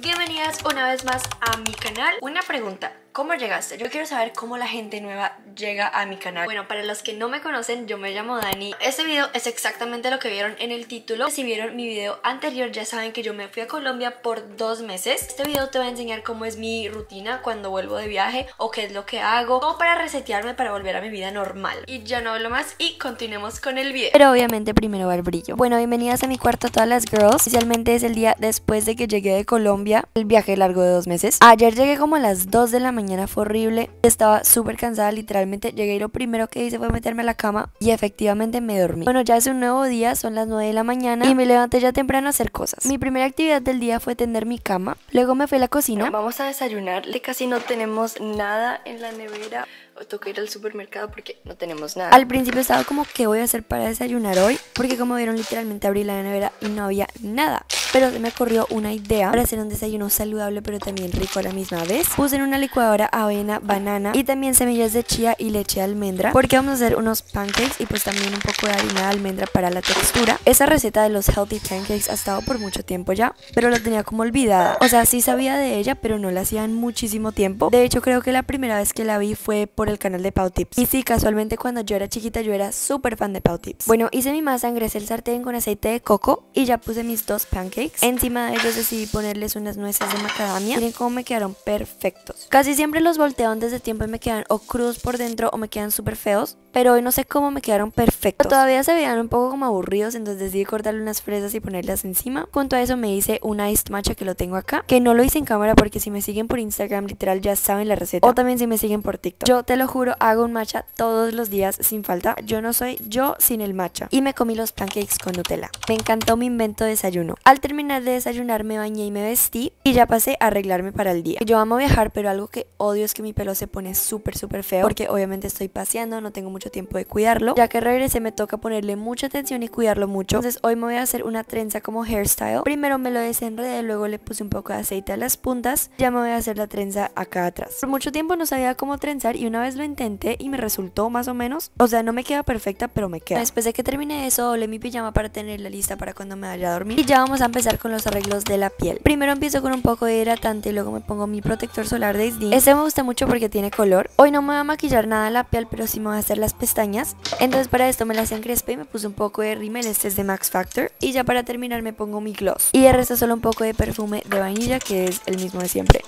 Bienvenidas una vez más a mi canal. Una pregunta, ¿Cómo llegaste? Yo quiero saber cómo la gente nueva llega a mi canal. Bueno, para los que no me conocen, yo me llamo Dani. Este video es exactamente lo que vieron en el título. Si vieron mi video anterior, ya saben que yo me fui a Colombia por dos meses. Este video te va a enseñar cómo es mi rutina cuando vuelvo de viaje o qué es lo que hago, como para resetearme para volver a mi vida normal. Y ya no hablo más y continuemos con el video. Pero obviamente primero va el brillo. Bueno, bienvenidas a mi cuarto a todas las girls. Oficialmente es el día después de que llegué de Colombia, el viaje largo de dos meses. Ayer llegué como a las 2 de la mañana fue horrible. Estaba súper cansada, literalmente llegué y lo primero que hice fue meterme a la cama y efectivamente me dormí. Bueno, ya es un nuevo día, son las 9 de la mañana y me levanté ya temprano a hacer cosas. Mi primera actividad del día fue tender mi cama. Luego me fui a la cocina. Vamos a desayunar. Casi no tenemos nada en la nevera. Toca ir al supermercado porque no tenemos nada. Al principio estaba como, ¿qué voy a hacer para desayunar hoy? Porque como vieron, literalmente abrí la nevera y no había nada. Pero se me ocurrió una idea para hacer un desayuno saludable pero también rico a la misma vez. Puse en una licuadora avena, banana y también semillas de chía y leche de almendra porque vamos a hacer unos pancakes y pues también un poco de harina de almendra para la textura. Esa receta de los healthy pancakes ha estado por mucho tiempo ya, pero la tenía como olvidada. O sea, sí sabía de ella, pero no la hacía en muchísimo tiempo. De hecho, creo que la primera vez que la vi fue por el canal de Pau Tips. Y sí, casualmente cuando yo era chiquita yo era súper fan de Pau Tips. Bueno, hice mi masa, ingresé el sartén con aceite de coco y ya puse mis dos pancakes Encima de ellos decidí ponerles unas nueces de macadamia. Miren cómo me quedaron perfectos. Casi siempre los volteo antes de tiempo y me quedan o crudos por dentro o me quedan súper feos. Pero hoy no sé cómo me quedaron perfectos. Todavía se veían un poco como aburridos, entonces decidí cortarle unas fresas y ponerlas encima. Junto a eso me hice un iced matcha que lo tengo acá. Que no lo hice en cámara porque si me siguen por Instagram literal ya saben la receta. O también si me siguen por TikTok. Yo te lo juro, hago un matcha todos los días sin falta. Yo no soy yo sin el matcha. Y me comí los pancakes con Nutella. Me encantó mi invento de desayuno. Al terminar de desayunar me bañé y me vestí y ya pasé a arreglarme para el día. Yo amo viajar, pero algo que odio es que mi pelo se pone súper súper feo porque obviamente estoy paseando, no tengo mucho tiempo de cuidarlo. Ya que regresé me toca ponerle mucha atención y cuidarlo mucho. Entonces hoy me voy a hacer una trenza como hairstyle. Primero me lo desenredé, luego le puse un poco de aceite a las puntas. Ya me voy a hacer la trenza acá atrás. Por mucho tiempo no sabía cómo trenzar y una vez lo intenté y me resultó más o menos. O sea, no me queda perfecta, pero me queda. Después de que terminé eso, doblé mi pijama para tenerla lista para cuando me vaya a dormir. Y ya vamos a empezar con los arreglos de la piel. Primero empiezo con un poco de hidratante y luego me pongo mi protector solar de Isdin. Este me gusta mucho porque tiene color. Hoy no me voy a maquillar nada la piel, pero sí me voy a hacer las pestañas. Entonces para esto me las encrespé y me puse un poco de rímel, este es de Max Factor. Y ya para terminar me pongo mi gloss. Y de resto solo un poco de perfume de vainilla, que es el mismo de siempre.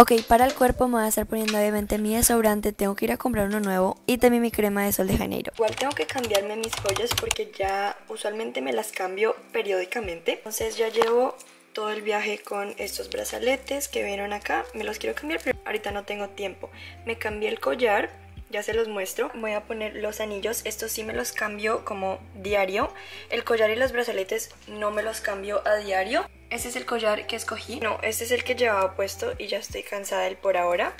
Ok, para el cuerpo me voy a estar poniendo obviamente mi desodorante, tengo que ir a comprar uno nuevo y también mi crema de sol de Janeiro. Igual tengo que cambiarme mis joyas porque ya usualmente me las cambio periódicamente. Entonces ya llevo todo el viaje con estos brazaletes que vieron acá. Me los quiero cambiar, pero ahorita no tengo tiempo. Me cambié el collar, ya se los muestro. Voy a poner los anillos, estos sí me los cambio como diario. El collar y los brazaletes no me los cambio a diario. Este es el collar que escogí. No, este es el que llevaba puesto y ya estoy cansada del por ahora.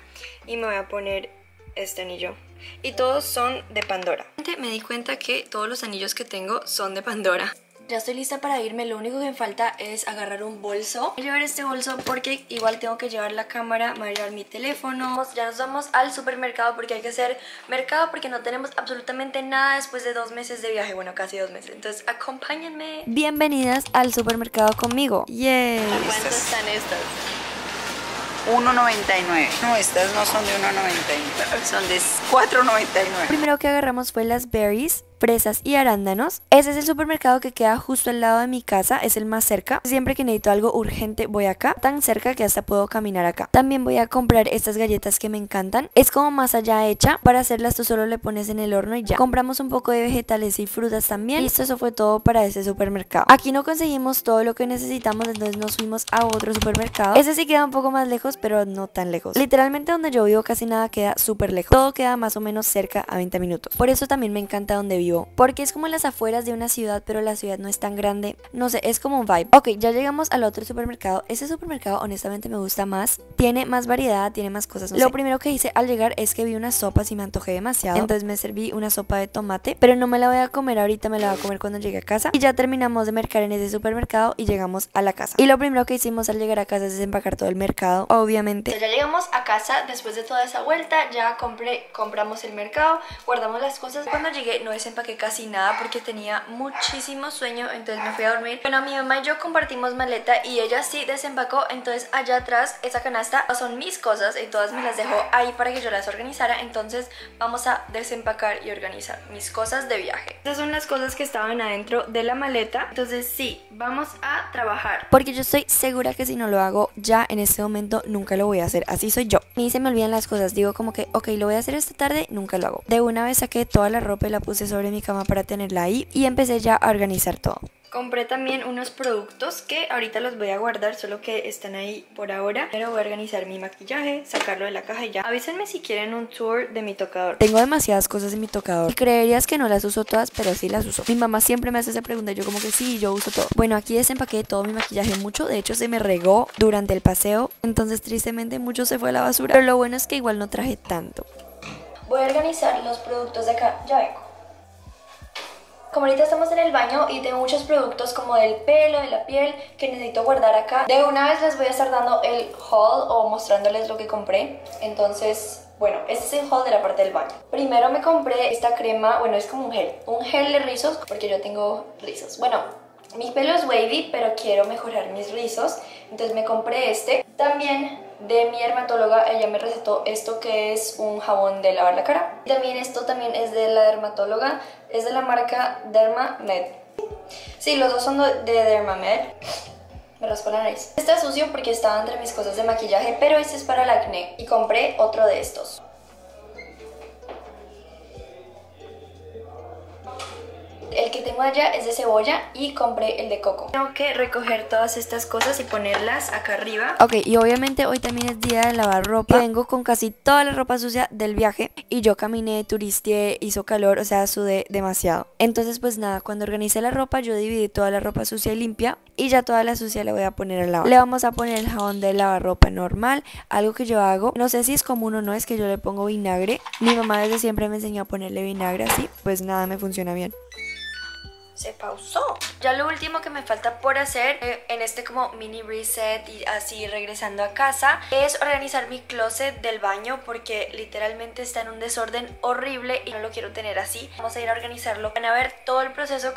Y me voy a poner este anillo. Y todos son de Pandora. Me di cuenta que todos los anillos que tengo son de Pandora. Ya estoy lista para irme, lo único que me falta es agarrar un bolso. Voy a llevar este bolso porque igual tengo que llevar la cámara, voy a llevar mi teléfono. Ya nos vamos al supermercado porque hay que hacer mercado porque no tenemos absolutamente nada después de dos meses de viaje, bueno, casi dos meses. Entonces, acompáñenme. Bienvenidas al supermercado conmigo. ¡Yay! ¿A cuánto están estas? 1.99. No, estas no son de 1.99, son de 4.99. Primero que agarramos fue las berries fresas y arándanos. Ese es el supermercado que queda justo al lado de mi casa, es el más cerca. Siempre que necesito algo urgente voy acá, tan cerca que hasta puedo caminar acá. También voy a comprar estas galletas que me encantan. Es como más allá hecha, para hacerlas tú solo le pones en el horno y ya. Compramos un poco de vegetales y frutas también. Listo, eso fue todo para ese supermercado. Aquí no conseguimos todo lo que necesitamos, entonces nos fuimos a otro supermercado. Ese sí queda un poco más lejos, pero no tan lejos. Literalmente donde yo vivo casi nada queda súper lejos. Todo queda más o menos cerca a 20 minutos. Por eso también me encanta donde vivo vivo, porque es como las afueras de una ciudad, pero la ciudad no es tan grande. No sé, es como un vibe. Ok, ya llegamos al otro supermercado. Ese supermercado honestamente me gusta más. Tiene más variedad, tiene más cosas. Lo primero que hice al llegar es que vi unas sopas y me antojé demasiado. Entonces me serví una sopa de tomate, pero no me la voy a comer ahorita, me la voy a comer cuando llegue a casa. Y ya terminamos de mercar en ese supermercado y llegamos a la casa. Y lo primero que hicimos al llegar a casa es desempacar todo el mercado, obviamente. Ya llegamos a casa después de toda esa vuelta, ya compré, compramos el mercado, guardamos las cosas. Cuando llegué no desempaqué casi nada porque tenía muchísimo sueño, entonces me fui a dormir. Bueno, mi mamá y yo compartimos maleta y ella sí desempacó, entonces allá atrás esa canasta son mis cosas y todas me las dejó ahí para que yo las organizara, entonces vamos a desempacar y organizar mis cosas de viaje. Estas son las cosas que estaban adentro de la maleta, entonces sí, vamos a trabajar. Porque yo estoy segura que si no lo hago ya en este momento nunca lo voy a hacer, así soy yo. Ni se me olvidan las cosas, digo como que, ok, lo voy a hacer esta tarde, nunca lo hago. De una vez saqué toda la ropa y la puse sobre mi cama para tenerla ahí y empecé ya a organizar todo. Compré también unos productos que ahorita los voy a guardar, solo que están ahí por ahora. Pero voy a organizar mi maquillaje, sacarlo de la caja y ya. Avísenme si quieren un tour de mi tocador. Tengo demasiadas cosas en mi tocador. Y creerías que no las uso todas, pero sí las uso. Mi mamá siempre me hace esa pregunta, yo como que sí, yo uso todo. Bueno, aquí desempaqué todo mi maquillaje mucho. De hecho, se me regó durante el paseo. Entonces, tristemente, mucho se fue a la basura. Pero lo bueno es que igual no traje tanto. Voy a organizar los productos de acá. Ya vengo. Como ahorita estamos en el baño y tengo muchos productos como del pelo, de la piel que necesito guardar acá. De una vez les voy a estar dando el haul o mostrándoles lo que compré. Entonces, bueno, este es el haul de la parte del baño. Primero me compré esta crema, bueno, es como un gel. Un gel de rizos porque yo tengo rizos. Bueno, mi pelo es wavy, pero quiero mejorar mis rizos. Entonces me compré este. También de mi dermatóloga, ella me recetó esto que es un jabón de lavar la cara. También esto también es de la dermatóloga, es de la marca Dermamed. Sí, los dos son de Dermamed. Me raspo la nariz. Está sucio porque estaba entre mis cosas de maquillaje, pero este es para el acné. Y compré otro de estos. El que tengo allá es de cebolla y compré el de coco. Tengo que recoger todas estas cosas y ponerlas acá arriba. Ok, y obviamente hoy también es día de lavar ropa. Vengo con casi toda la ropa sucia del viaje y yo caminé, turisté, hizo calor, o sea, sudé demasiado. Entonces, pues nada, cuando organicé la ropa, yo dividí toda la ropa sucia y limpia y ya toda la sucia le voy a poner al lavar. Le vamos a poner el jabón de lavarropa normal, algo que yo hago. No sé si es común o no, es que yo le pongo vinagre. Mi mamá desde siempre me enseñó a ponerle vinagre así, pues nada, me funciona bien se pausó. Ya lo último que me falta por hacer eh, en este como mini reset y así regresando a casa es organizar mi closet del baño porque literalmente está en un desorden horrible y no lo quiero tener así. Vamos a ir a organizarlo. Van a ver todo el proceso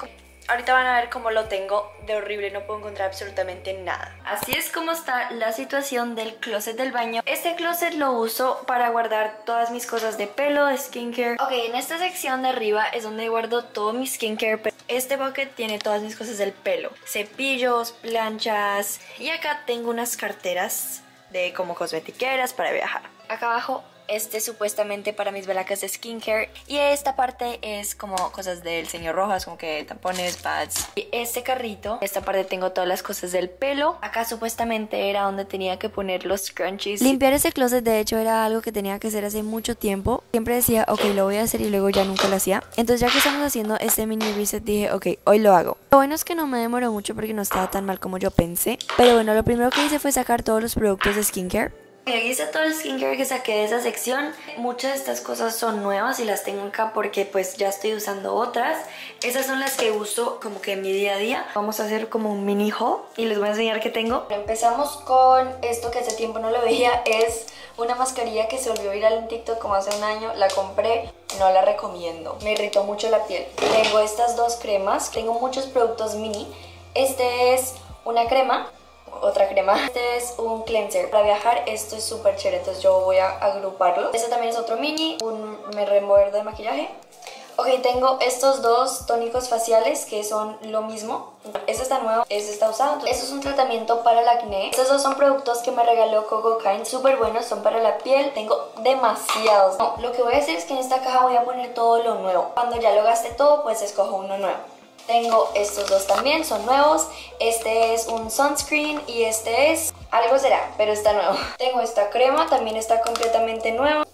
Ahorita van a ver cómo lo tengo de horrible, no puedo encontrar absolutamente nada. Así es como está la situación del closet del baño. Este closet lo uso para guardar todas mis cosas de pelo, de skincare. Ok, en esta sección de arriba es donde guardo todo mi skincare. Este bucket tiene todas mis cosas del pelo. Cepillos, planchas y acá tengo unas carteras de como cosmetiqueras para viajar. Acá abajo este supuestamente para mis velacas de skincare. Y esta parte es como cosas del señor Rojas, como que tampones, pads. Y este carrito, esta parte tengo todas las cosas del pelo. Acá supuestamente era donde tenía que poner los scrunchies. Limpiar ese closet de hecho era algo que tenía que hacer hace mucho tiempo. Siempre decía, ok, lo voy a hacer y luego ya nunca lo hacía. Entonces ya que estamos haciendo este mini reset dije, ok, hoy lo hago. Lo bueno es que no me demoró mucho porque no estaba tan mal como yo pensé. Pero bueno, lo primero que hice fue sacar todos los productos de skincare. Está todo el skincare que saqué de esa sección. Muchas de estas cosas son nuevas y las tengo acá porque pues ya estoy usando otras. Esas son las que uso como que en mi día a día. Vamos a hacer como un mini haul y les voy a enseñar qué tengo. Empezamos con esto que hace tiempo no lo veía. Es una mascarilla que se volvió viral en TikTok como hace un año. La compré, no la recomiendo. Me irritó mucho la piel. Tengo estas dos cremas. Tengo muchos productos mini. Este es una crema otra crema. Este es un cleanser. Para viajar esto es súper chévere, entonces yo voy a agruparlo. Este también es otro mini, un me remuerdo de maquillaje. Ok, tengo estos dos tónicos faciales que son lo mismo. Este está nuevo, este está usado. Entonces, es un tratamiento para el acné. Estos dos son productos que me regaló Coco Kind, súper buenos, son para la piel. Tengo demasiados. lo que voy a hacer es que en esta caja voy a poner todo lo nuevo. Cuando ya lo gaste todo, pues escojo uno nuevo. Tengo estos dos también, son nuevos. Este es un sunscreen y este es... Algo será, pero está nuevo. Tengo esta crema, también está completamente nueva.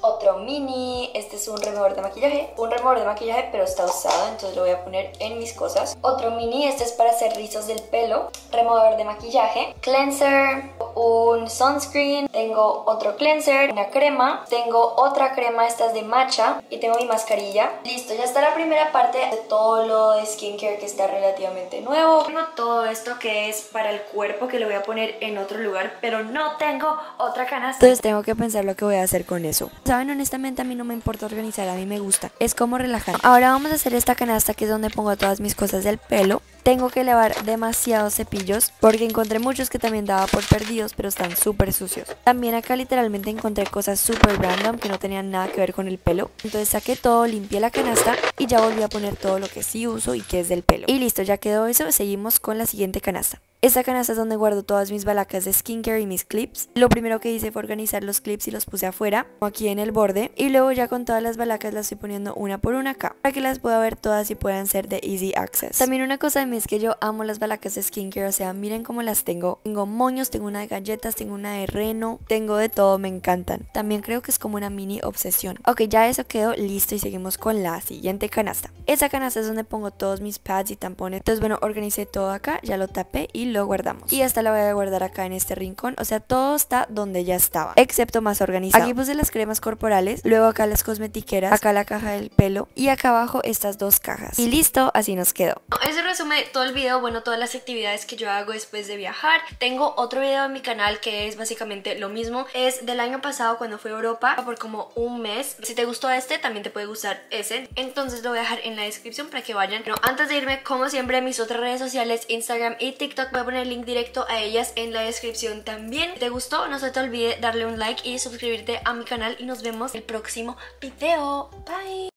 otro mini, este es un removedor de maquillaje, un removedor de maquillaje pero está usado, entonces lo voy a poner en mis cosas. Otro mini, este es para hacer rizos del pelo, removedor de maquillaje, cleanser, un sunscreen, tengo otro cleanser, una crema, tengo otra crema, esta es de matcha y tengo mi mascarilla. Listo, ya está la primera parte de todo lo de skincare que está relativamente nuevo. Tengo todo esto que es para el cuerpo que lo voy a poner en otro lugar, pero no tengo otra canasta. Entonces tengo que pensar lo que voy a hacer con eso. Saben, honestamente a mí no me importa organizar, a mí me gusta. Es como relajar. Ahora vamos a hacer esta canasta que es donde pongo todas mis cosas del pelo. Tengo que lavar demasiados cepillos porque encontré muchos que también daba por perdidos pero están súper sucios. También acá literalmente encontré cosas súper random que no tenían nada que ver con el pelo. Entonces saqué todo, limpié la canasta y ya volví a poner todo lo que sí uso y que es del pelo. Y listo, ya quedó eso, seguimos con la siguiente canasta. Esta canasta es donde guardo todas mis balacas de skincare y mis clips. Lo primero que hice fue organizar los clips y los puse afuera, aquí en el borde. Y luego ya con todas las balacas las estoy poniendo una por una acá, para que las pueda ver todas y puedan ser de easy access. También una cosa de mí es que yo amo las balacas de skincare, o sea, miren cómo las tengo. Tengo moños, tengo una de galletas, tengo una de reno, tengo de todo, me encantan. También creo que es como una mini obsesión. Ok, ya eso quedó listo y seguimos con la siguiente canasta. Esa canasta es donde pongo todos mis pads y tampones. Entonces, bueno, organicé todo acá, ya lo tapé y lo guardamos. Y esta la voy a guardar acá en este rincón, o sea, todo está donde ya estaba, excepto más organizado. Aquí puse las cremas corporales, luego acá las cosmetiqueras, acá la caja del pelo y acá abajo estas dos cajas. Y listo, así nos quedó. Eso resume todo el video, bueno, todas las actividades que yo hago después de viajar. Tengo otro video en mi canal que es básicamente lo mismo. Es del año pasado cuando fui a Europa por como un mes. Si te gustó este, también te puede gustar ese. Entonces lo voy a dejar en la descripción para que vayan. Pero antes de irme, como siempre, mis otras redes sociales, Instagram y TikTok, voy a poner el link directo a ellas en la descripción también. Si te gustó, no se te olvide darle un like y suscribirte a mi canal y nos vemos el próximo video. Bye.